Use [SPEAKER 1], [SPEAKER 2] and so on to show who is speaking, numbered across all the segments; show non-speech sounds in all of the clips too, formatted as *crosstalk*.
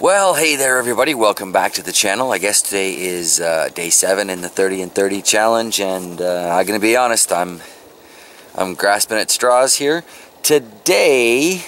[SPEAKER 1] Well, hey there everybody, welcome back to the channel. I guess today is uh, day 7 in the 30 and 30 challenge and uh, I'm going to be honest, I'm I'm grasping at straws here. Today,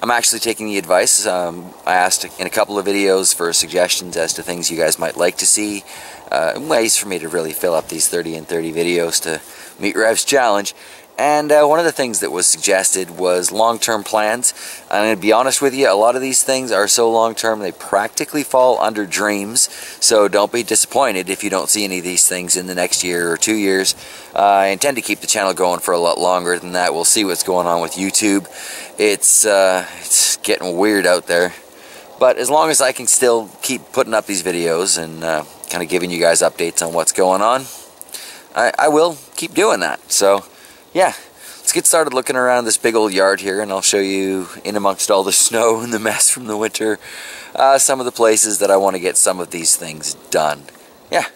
[SPEAKER 1] I'm actually taking the advice. Um, I asked in a couple of videos for suggestions as to things you guys might like to see, uh, ways for me to really fill up these 30 and 30 videos to meet Rev's challenge. And uh, one of the things that was suggested was long-term plans. I'm going to be honest with you, a lot of these things are so long-term they practically fall under dreams. So don't be disappointed if you don't see any of these things in the next year or two years. Uh, I intend to keep the channel going for a lot longer than that. We'll see what's going on with YouTube. It's, uh, it's getting weird out there. But as long as I can still keep putting up these videos and uh, kind of giving you guys updates on what's going on, I, I will keep doing that. So yeah, let's get started looking around this big old yard here and I'll show you in amongst all the *laughs* snow and the mess from the winter uh, some of the places that I want to get some of these things done. Yeah,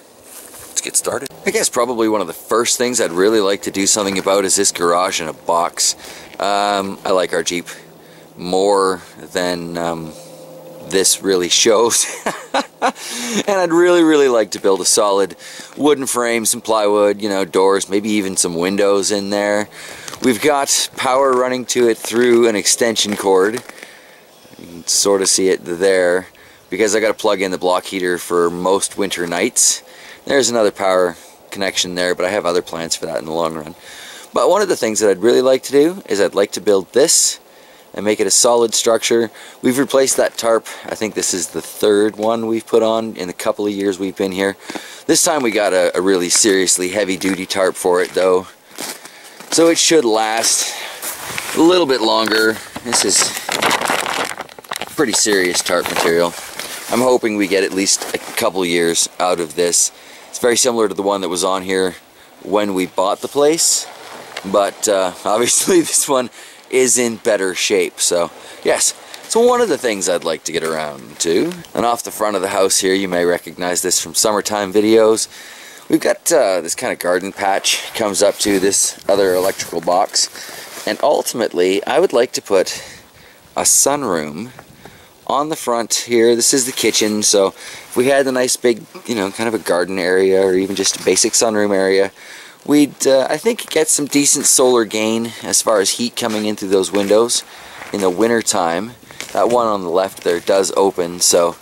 [SPEAKER 1] let's get started. I guess probably one of the first things I'd really like to do something about is this garage in a box. Um, I like our Jeep more than um, this really shows. *laughs* and I'd really, really like to build a solid wooden frame, some plywood, you know, doors, maybe even some windows in there. We've got power running to it through an extension cord. You can sort of see it there because I got to plug in the block heater for most winter nights. There's another power connection there, but I have other plans for that in the long run. But one of the things that I'd really like to do is I'd like to build this and make it a solid structure. We've replaced that tarp. I think this is the third one we've put on in the couple of years we've been here. This time we got a, a really seriously heavy duty tarp for it though. So it should last a little bit longer. This is pretty serious tarp material. I'm hoping we get at least a couple years out of this. It's very similar to the one that was on here when we bought the place, but uh, *laughs* obviously this one is in better shape. So yes, so one of the things I'd like to get around to. And off the front of the house here, you may recognize this from summertime videos. We've got uh, this kind of garden patch comes up to this other electrical box. And ultimately, I would like to put a sunroom on the front here. This is the kitchen, so if we had a nice big, you know, kind of a garden area or even just a basic sunroom area, we'd, uh, I think, get some decent solar gain as far as heat coming in through those windows in the winter time. That one on the left there does open, so,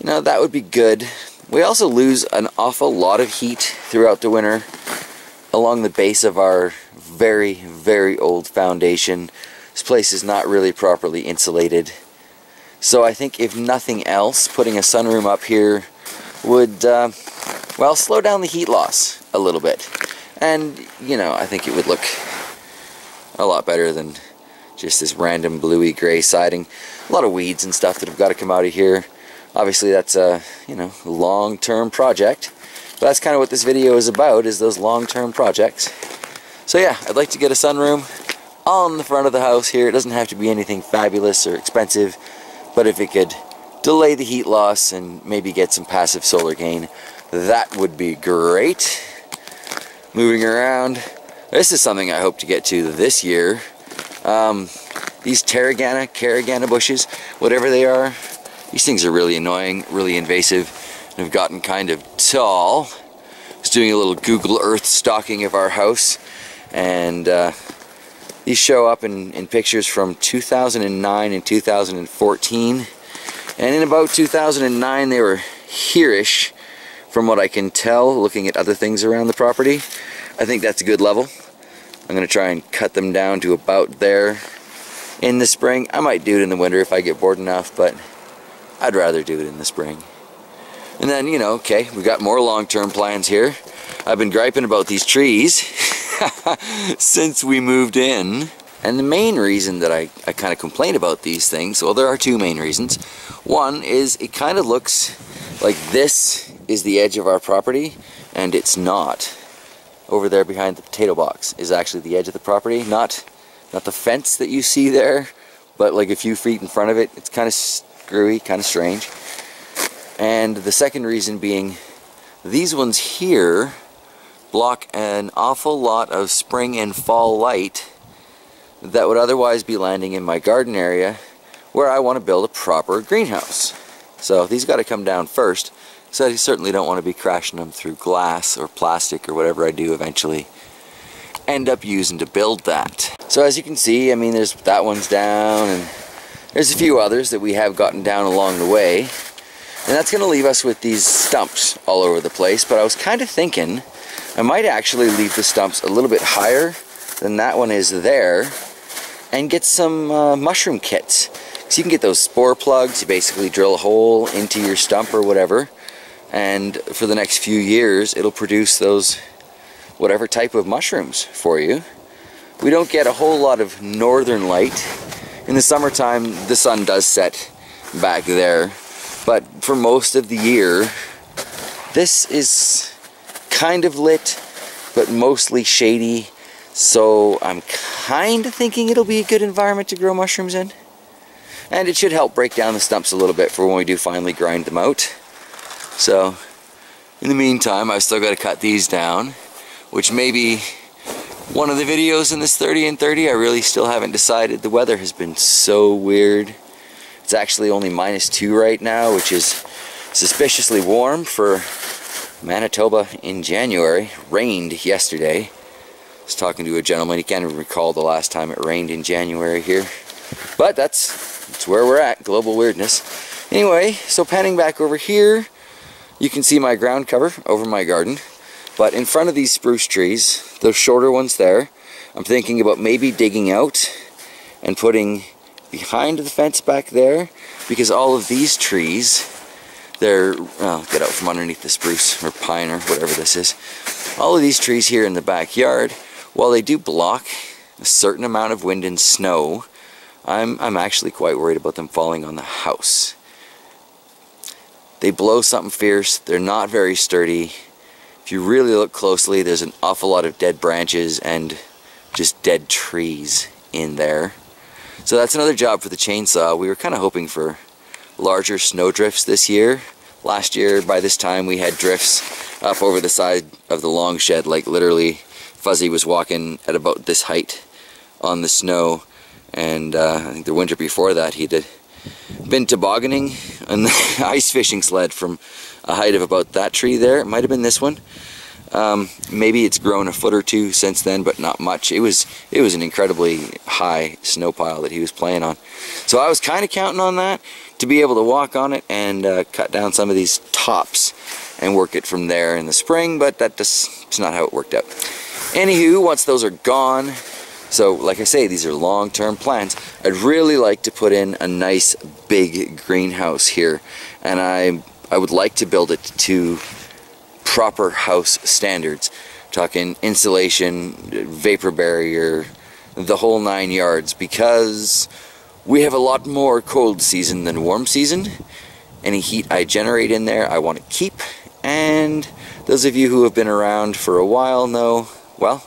[SPEAKER 1] you know, that would be good. We also lose an awful lot of heat throughout the winter along the base of our very, very old foundation. This place is not really properly insulated. So I think if nothing else, putting a sunroom up here would, uh, well, slow down the heat loss a little bit. And, you know, I think it would look a lot better than just this random bluey gray siding. A lot of weeds and stuff that have got to come out of here. Obviously that's a, you know, long-term project. But that's kind of what this video is about, is those long-term projects. So yeah, I'd like to get a sunroom on the front of the house here. It doesn't have to be anything fabulous or expensive, but if it could delay the heat loss and maybe get some passive solar gain, that would be great. Moving around, this is something I hope to get to this year. Um, these Tarragana, Caragana bushes, whatever they are, these things are really annoying, really invasive, and have gotten kind of tall. I was doing a little Google Earth stalking of our house, and uh, these show up in, in pictures from 2009 and 2014. And in about 2009, they were hereish, from what I can tell, looking at other things around the property. I think that's a good level. I'm going to try and cut them down to about there in the spring. I might do it in the winter if I get bored enough, but I'd rather do it in the spring. And then, you know, okay, we've got more long-term plans here. I've been griping about these trees *laughs* since we moved in. And the main reason that I, I kind of complain about these things, well, there are two main reasons. One is it kind of looks like this is the edge of our property, and it's not. Over there behind the potato box is actually the edge of the property, not, not the fence that you see there, but like a few feet in front of it. It's kind of screwy, kind of strange. And the second reason being, these ones here block an awful lot of spring and fall light that would otherwise be landing in my garden area where I want to build a proper greenhouse. So these got to come down first. So I certainly don't want to be crashing them through glass or plastic or whatever I do eventually end up using to build that. So as you can see, I mean, there's that one's down and there's a few others that we have gotten down along the way. And that's going to leave us with these stumps all over the place. But I was kind of thinking I might actually leave the stumps a little bit higher than that one is there and get some uh, mushroom kits. So you can get those spore plugs, you basically drill a hole into your stump or whatever and for the next few years it'll produce those whatever type of mushrooms for you. We don't get a whole lot of northern light. In the summertime the sun does set back there but for most of the year this is kind of lit but mostly shady so I'm kind of thinking it'll be a good environment to grow mushrooms in. And it should help break down the stumps a little bit for when we do finally grind them out. So, in the meantime, I've still got to cut these down, which may be one of the videos in this 30 and 30. I really still haven't decided. The weather has been so weird. It's actually only minus two right now, which is suspiciously warm for Manitoba in January. Rained yesterday. I was talking to a gentleman, he can't even recall the last time it rained in January here. But that's, that's where we're at, global weirdness. Anyway, so panning back over here, you can see my ground cover over my garden. But in front of these spruce trees, those shorter ones there, I'm thinking about maybe digging out and putting behind the fence back there because all of these trees, they're, well, get out from underneath the spruce or pine or whatever this is. All of these trees here in the backyard, while they do block a certain amount of wind and snow, I'm, I'm actually quite worried about them falling on the house. They blow something fierce. They're not very sturdy. If you really look closely, there's an awful lot of dead branches and just dead trees in there. So that's another job for the chainsaw. We were kind of hoping for larger snow drifts this year. Last year, by this time, we had drifts up over the side of the long shed, like literally Fuzzy was walking at about this height on the snow. And uh, I think the winter before that, he'd been tobogganing the *laughs* ice fishing sled from a height of about that tree there. It might have been this one. Um, maybe it's grown a foot or two since then, but not much. It was it was an incredibly high snow pile that he was playing on. So I was kind of counting on that to be able to walk on it and uh, cut down some of these tops and work it from there in the spring, but that just, not how it worked out. Anywho, once those are gone, so, like I say, these are long-term plans. I'd really like to put in a nice big greenhouse here, and I I would like to build it to proper house standards. talking insulation, vapor barrier, the whole nine yards, because we have a lot more cold season than warm season. Any heat I generate in there, I want to keep, and those of you who have been around for a while know, well,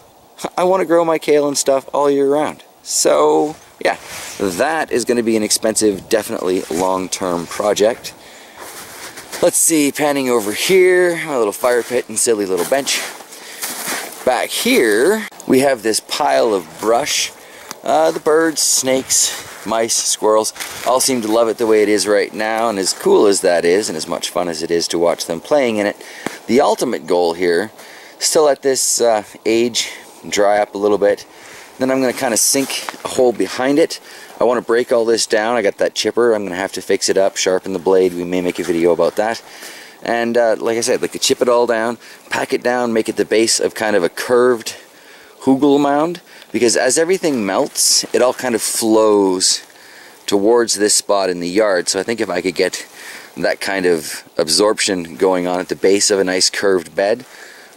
[SPEAKER 1] I want to grow my kale and stuff all year round. So, yeah, that is going to be an expensive, definitely long-term project. Let's see, panning over here, my little fire pit and silly little bench. Back here, we have this pile of brush. Uh, the birds, snakes, mice, squirrels, all seem to love it the way it is right now, and as cool as that is, and as much fun as it is to watch them playing in it, the ultimate goal here, still at this uh, age dry up a little bit. Then I'm going to kind of sink a hole behind it. I want to break all this down. I got that chipper. I'm going to have to fix it up, sharpen the blade. We may make a video about that. And uh, like I said, like to chip it all down, pack it down, make it the base of kind of a curved hugel mound. Because as everything melts, it all kind of flows towards this spot in the yard. So I think if I could get that kind of absorption going on at the base of a nice curved bed,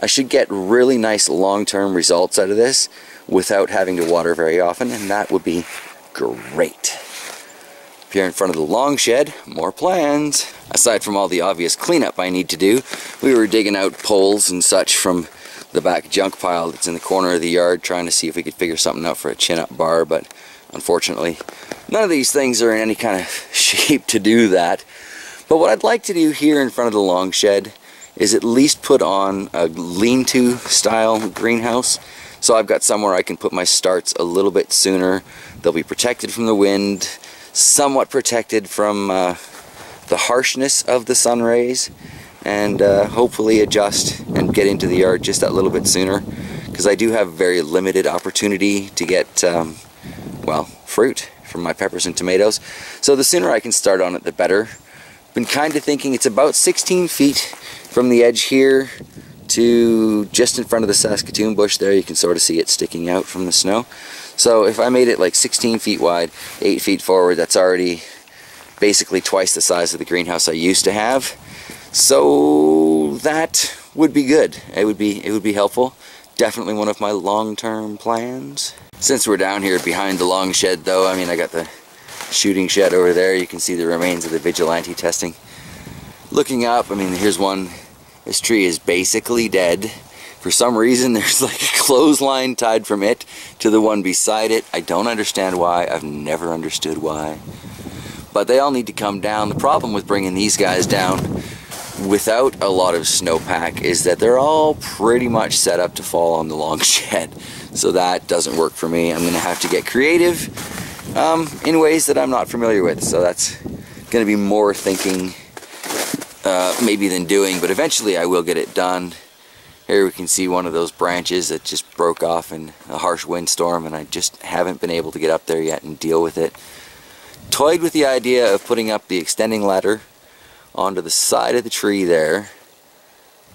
[SPEAKER 1] I should get really nice long-term results out of this without having to water very often, and that would be great. Here in front of the long shed, more plans. Aside from all the obvious cleanup I need to do, we were digging out poles and such from the back junk pile that's in the corner of the yard, trying to see if we could figure something out for a chin-up bar, but unfortunately, none of these things are in any kind of *laughs* shape to do that. But what I'd like to do here in front of the long shed is at least put on a lean-to style greenhouse. So I've got somewhere I can put my starts a little bit sooner. They'll be protected from the wind. somewhat protected from uh, the harshness of the sun rays and uh, hopefully adjust and get into the yard just that little bit sooner because I do have very limited opportunity to get um, well fruit from my peppers and tomatoes so the sooner I can start on it the better been kind of thinking it's about 16 feet from the edge here to just in front of the Saskatoon bush there you can sort of see it sticking out from the snow so if I made it like 16 feet wide 8 feet forward that's already basically twice the size of the greenhouse I used to have so that would be good. It would be it would be helpful. Definitely one of my long-term plans. Since we're down here behind the long shed though, I mean I got the shooting shed over there. You can see the remains of the vigilante testing. Looking up, I mean here's one. This tree is basically dead. For some reason *laughs* there's like a clothesline tied from it to the one beside it. I don't understand why. I've never understood why. But they all need to come down. The problem with bringing these guys down without a lot of snowpack is that they're all pretty much set up to fall on the long *laughs* shed. So that doesn't work for me. I'm going to have to get creative um, in ways that I'm not familiar with. So that's going to be more thinking uh, maybe than doing, but eventually I will get it done. Here we can see one of those branches that just broke off in a harsh windstorm and I just haven't been able to get up there yet and deal with it. Toyed with the idea of putting up the extending ladder onto the side of the tree there.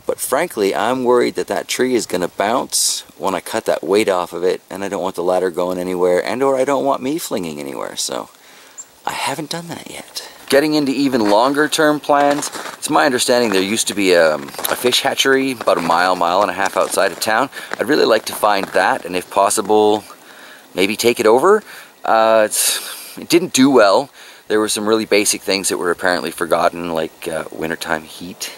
[SPEAKER 1] But frankly, I'm worried that that tree is going to bounce when I cut that weight off of it, and I don't want the ladder going anywhere, and or I don't want me flinging anywhere, so I haven't done that yet. Getting into even longer term plans, it's my understanding there used to be a, a fish hatchery about a mile, mile and a half outside of town. I'd really like to find that, and if possible, maybe take it over. Uh, it didn't do well there were some really basic things that were apparently forgotten, like uh, wintertime heat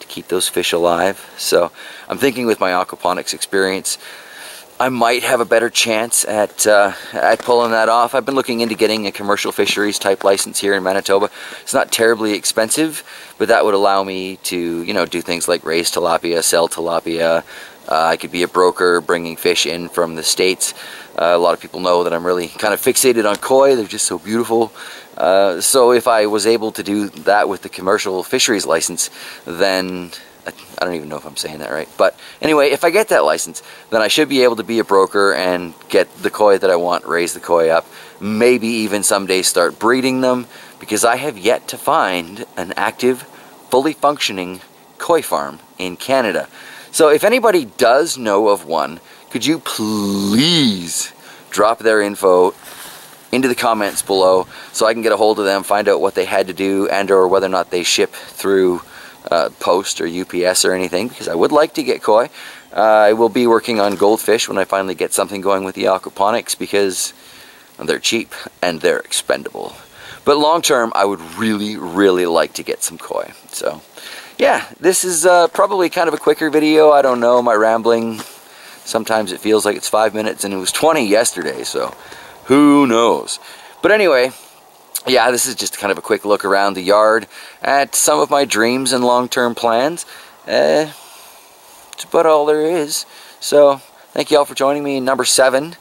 [SPEAKER 1] to keep those fish alive. So I'm thinking with my aquaponics experience, I might have a better chance at uh, at pulling that off. I've been looking into getting a commercial fisheries type license here in Manitoba. It's not terribly expensive, but that would allow me to, you know, do things like raise tilapia, sell tilapia. Uh, I could be a broker bringing fish in from the States. Uh, a lot of people know that I'm really kind of fixated on koi. They're just so beautiful. Uh, so if I was able to do that with the commercial fisheries license, then I don't even know if I'm saying that right. But anyway, if I get that license, then I should be able to be a broker and get the koi that I want, raise the koi up, maybe even someday start breeding them because I have yet to find an active, fully functioning koi farm in Canada. So if anybody does know of one, could you please drop their info into the comments below so I can get a hold of them, find out what they had to do and or whether or not they ship through uh, post or UPS or anything because I would like to get koi. Uh, I will be working on goldfish when I finally get something going with the aquaponics because they're cheap and they're expendable. But long term, I would really, really like to get some koi. So, yeah, this is uh, probably kind of a quicker video. I don't know, my rambling, sometimes it feels like it's five minutes and it was 20 yesterday, so who knows? But anyway, yeah, this is just kind of a quick look around the yard at some of my dreams and long-term plans. Uh, it's about all there is. So, thank you all for joining me in number 7.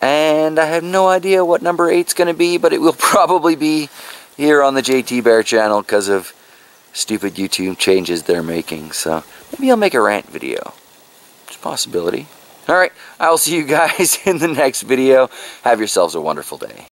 [SPEAKER 1] And I have no idea what number 8's going to be, but it will *laughs* probably be here on the JT Bear channel because of stupid YouTube changes they're making. So, maybe I'll make a rant video. It's a possibility. Alright, I will see you *laughs* guys in the next video. Have yourselves a wonderful day.